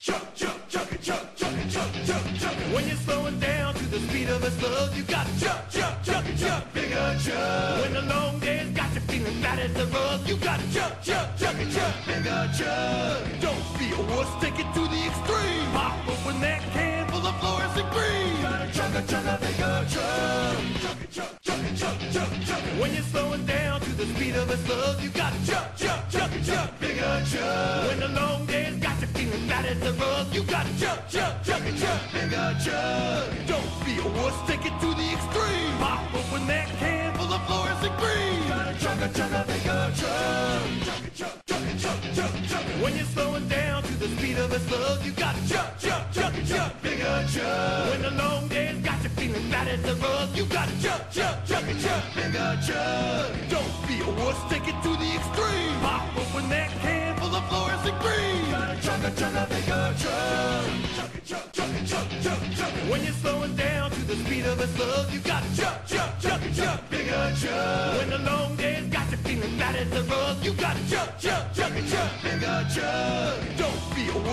Jump, jump, jump, jump, jump, jump, jump, jump. When you're slowing down to the speed of a slug, you gotta jump, jump, jump, jump, bigger jump. When the long day's got you feeling fat as a rug, you gotta jump, jump, jump, jump, bigger jump. Don't be a wuss, take it to the extreme. Pop open that can full of fluorescent green. Gotta chug a rug, you gotta jump, jump, jump, jump, bigger jump. Don't be a wuss, take it to the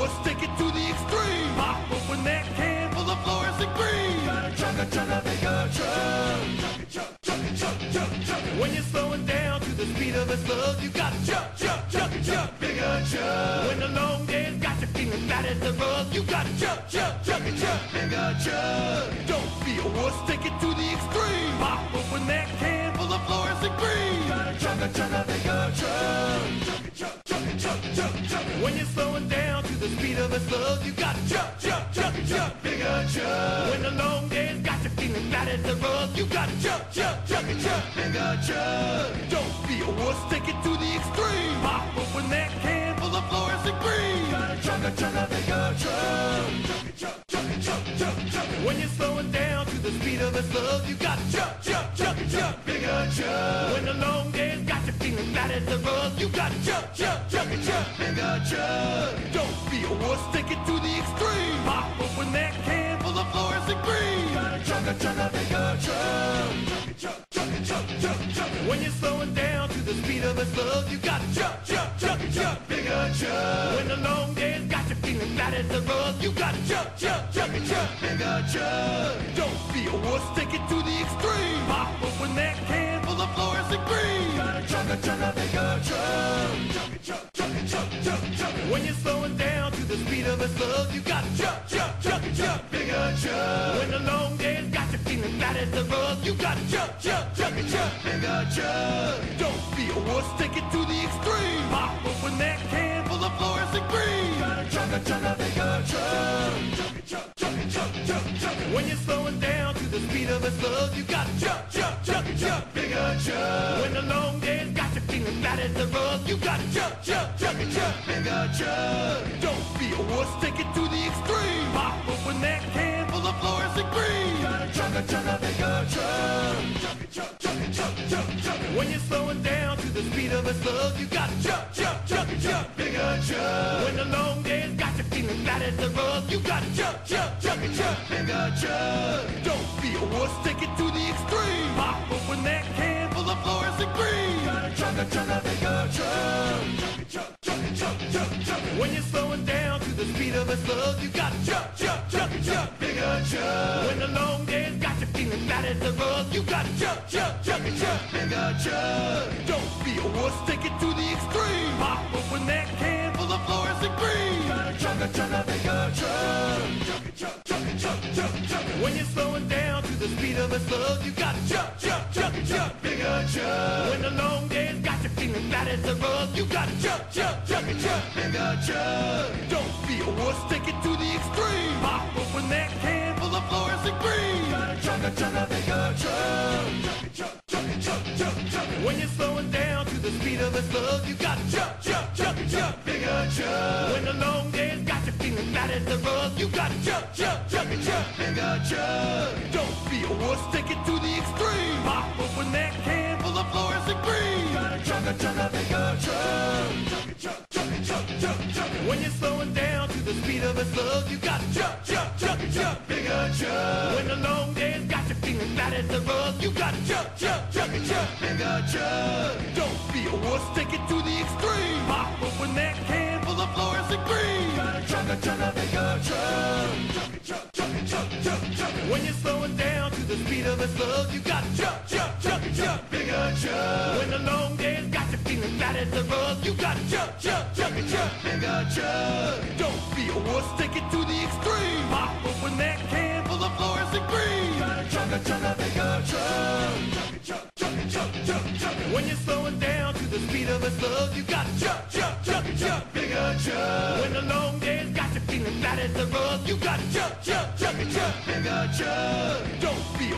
wuss, take it to the extreme. Pop open that can full of fluorescent green. Gotta chug a chug a bigger jump. Jump, jump, jump, jump, jump, jump. When you're slowing down to the speed of a slug, you gotta jump, jump, jump, jump, bigger jump. When the long day's got you feeling fat as a rug, you gotta jump, jump, jump, jump, bigger jump. Don't be a wuss, take it to the extreme. Pop open that the long day's got you feeling fat as a rug, you gotta jump, jump, jump, jump, bigger jump. Don't be a wuss, take it to the extreme. Pop open that can full of fluorescent green. Gotta chug a chug a bigger jump. Jump, jump, jump, jump, jump. When you're slowing down to the speed of a slug, you gotta jump, jump, jump, jump, bigger jump. When the long day's got you feeling fat as a rug, you gotta jump, jump, jump, jump, bigger jump. Don't be a wuss, take it to the extreme. Pop open that a slug, you gotta jump, jump, jump, jump, bigger jump. When the long day's got you feeling fat as a rug, you gotta jump, jump, jump, jump, bigger jump. Don't be a wuss, take it to the extreme. Pop open that can full of fluorescent green. Gotta chug chug bigger jump. Jump, jump, jump, jump, jump, jump. When you're slowing down to the speed of a slug, you gotta jump, jump, jump, jump, bigger jump. When the long day's got you feeling fat as a rug, you gotta jump, jump, jump, jump, bigger jump. Wuss, take it to the extreme. Pop open that can full of fluorescent green. Gotta chug a chug a bigger jump. When you're slowing down to the speed of a slug, you gotta jump, jump, jump, jump, bigger jump. When the long day's got you feeling fat as a rug, you gotta jump, jump, jump, jump, bigger jump. Don't be a wuss, take it to the extreme. Pop open that can of fluorescent green. Gotta chug a chug a bigger jump. Jump, jump, jump, jump, jump. When you're slowing down to the speed of a slug, you gotta jump, jump, jump, jump, bigger jump. When the long day's got you feeling fat as a rug, you gotta jump, jump, jump, jump, bigger jump. Don't be a wuss, take it to the extreme. Pop open that can full of fluorescent green. Gotta chug a chug a bigger jump. Jump, jump, jump, jump, jump. When you're slowing down to the speed of a slug, you gotta jump, jump, jump, bigger. When the long day's got you feeling fat as a rug, you gotta jump, jump, jump, jump, bigger jump. Don't be a wuss, take it to the extreme. Pop open that can full of fluorescent green. Gotta chug a chug a bigger jump. Jump, jump, jump, jump, jump. When you're slowing down to the speed of a slug, you gotta jump, jump, jump, jump, bigger jump. When the long day's got you feeling fat as a rug, you gotta jump, jump, jump, jump, bigger jump. Don't be a wuss, take it to the extreme. Pop open that can full of fluorescent green. Gotta chug chug a bigger jump. Jump, jump, jump, jump, jump. When you're slowing down to the speed of a slug, you gotta jump, jump, jump, jump, bigger jump. When the long day's got you feeling fat as a rug, you gotta jump, jump, jump, jump, bigger jump. Don't be a wuss, take it to the When you're slowing down to the speed of a slug, you gotta jump, jump, jump, jump, bigger jump. When the long day's got you feeling fat as a rug, you gotta jump, jump, jump, jump, bigger jump.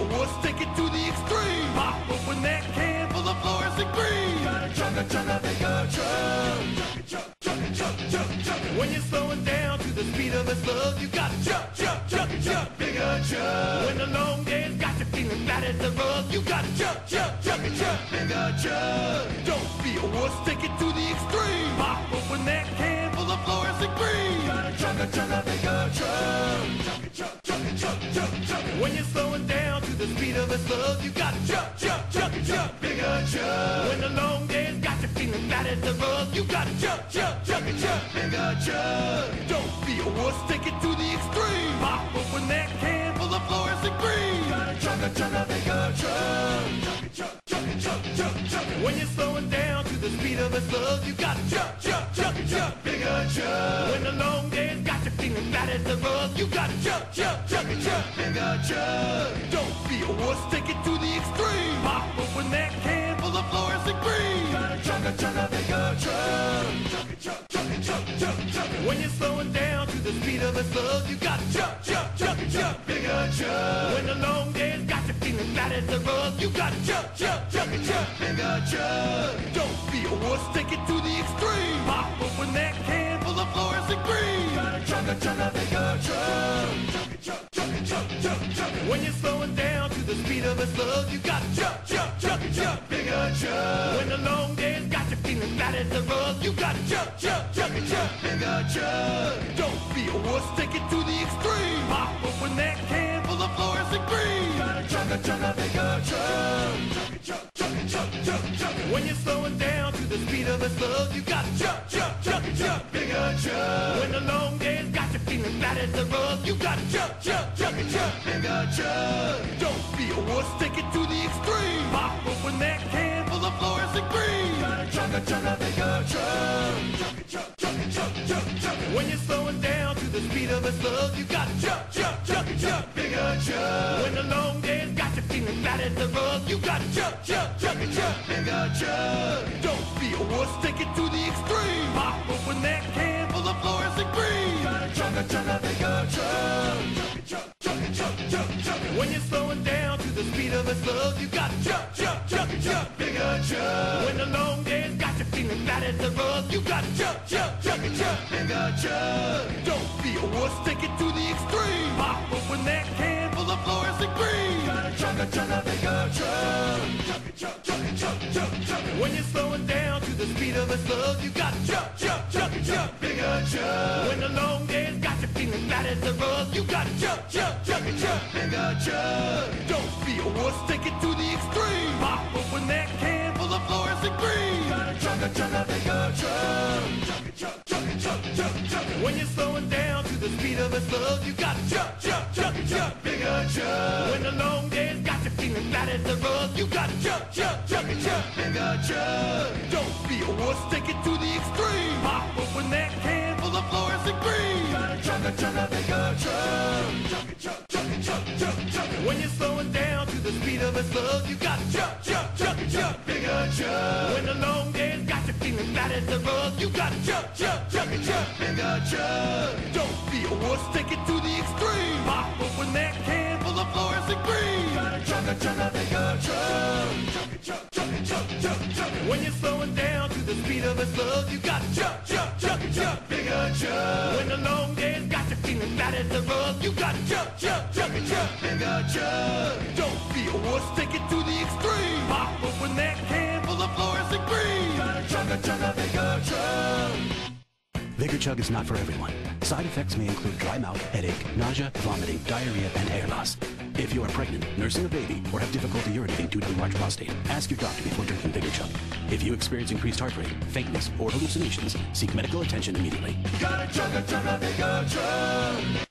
Wuss, take it to the extreme. Pop open that can full of fluorescent green. Gotta chug a chug a Vigor Chug. Chug, chug, chug, chug, chug. When you're slowing down to the speed of a slug, you got to chug, chug, chug, chug, Vigor Chug. When the long day's got you feeling fat as a rug, you got to chug, chug, chug, chug, Vigor Chug. Don't be a wuss, take it to the extreme. Pop open that can full of fluorescent green. Gotta chug a chug a slug, you got to chug, chug, chug, chug, Vigor Chug. When the long day's got you feeling fat as a rug, you got to chug, chug, chug, chug, Vigor Chug. Don't be a wuss, take it to the feeling fat as a rug, you got to chug, chug, chug, chug, Vigor Chug. Don't be a wuss, take it to the extreme. Pop open that can full of fluorescent green. Gotta chug a chug a Vigor Chug. Chug, chug, chug, chug, chug. When you're slowing down to the speed of a slug, you got to chug, chug, chug, chug, Vigor Chug. When the long day's got you feeling fat as a rug, you got to chug, chug, chug, chug, Vigor Chug. Speed of a slug, you got to chug, chug, chug, chug, Vigor Chug. When the long day's got you feeling fat as a rug, you got to chug, chug, chug, chug, Vigor Chug. Don't be a wuss, take it to the extreme. Pop open that can full of fluorescent green. Gotta chug a chug Vigor Chug. Chug, chug, chug, chug. When you're slowing down to the speed of a slug, you got to chug, chug, chug, chug, Vigor Chug. When the long day's got you feeling fat as a rug, you got to chug, chug, chug, chug, Vigor Chug. Wuss, take it to the extreme. Pop open that can full of fluorescent green. Gotta chug a chug a Vigor Chug. When you're slowing down to the speed of a slug, you got to chug, chug, chug, chug, Vigor Chug. When the long day's got you feeling fat as a rug, you got to chug, chug, chug, chug, Vigor Chug. Don't be a wuss, take it to the extreme. Pop open that can full of fluorescent green. Gotta chug chug Vigor Chug. Chug, chug, chug, chug, chug. When you're slowing down to the speed of a slug, you got to chug, chug, chug, chug, Vigor Chug. When the long day's got you feeling fat as a rug, you got to chug, chug, chug, chug, Vigor Chug. Don't be a wuss, take it to the extreme. Pop open that can full of fluorescent green. Gotta a chug a Vigor Chug. Chug, chug, chug, chug, chug. When you're slowing down to the speed of a slug, you got to Wuss, take it to the extreme. Pop open that can full of fluorescent green. Gotta chug a chug a Vigor Chug. Chug, chug, chug, chug, chug. When you're slowing down to the speed of a slug, you got to chug, chug, chug, chug, Vigor Chug. When the long day's got you feeling fat as a rug, you got to chug, chug, chug, chug, Vigor Chug. Don't be a wuss, take it to the extreme. Pop open that can full of fluorescent green. Gotta chug a chug a Vigor Chug. Chug, chug, chug, chug, chug. When you're slowing down the speed of you got to chug, chug, chug, chug, bigger. When the long day's got you feeling fat as a rug, you got to chug, chug, chug, chug, bigger. Don't be a wuss, take it to the extreme. Pop open that can full of fluorescent green. Gotta bigger. Vigor Chug is not for everyone. Side effects may include dry mouth, headache, nausea, vomiting, diarrhea, and hair loss. If you are pregnant, nursing a baby, or have difficulty urinating due to enlarged prostate, ask your doctor before drinking Chug. If you experience increased heart rate, faintness, or hallucinations, seek medical attention immediately. Gotta chug a chug a bigger.